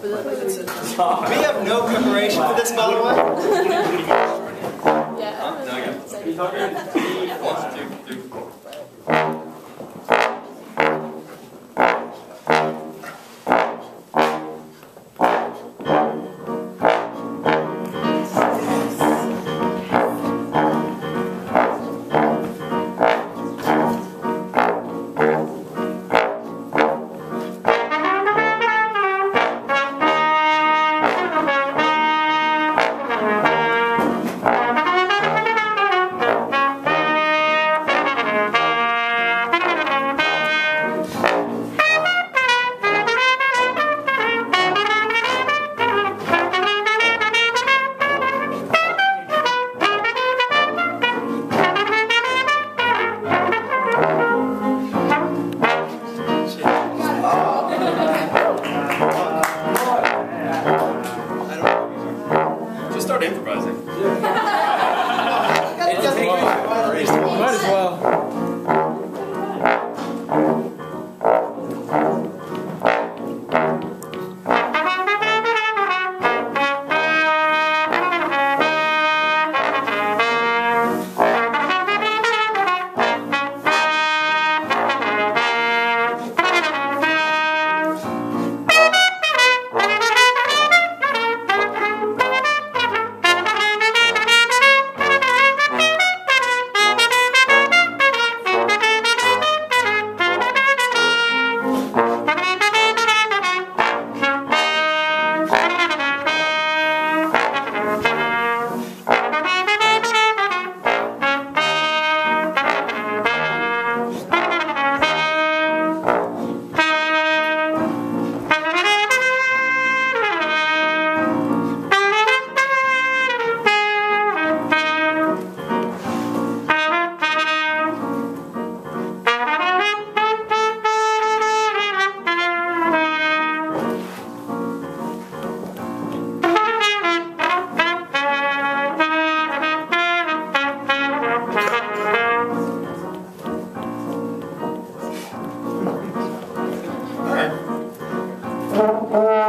We have no preparation for this, by the way. Yeah. One, Thank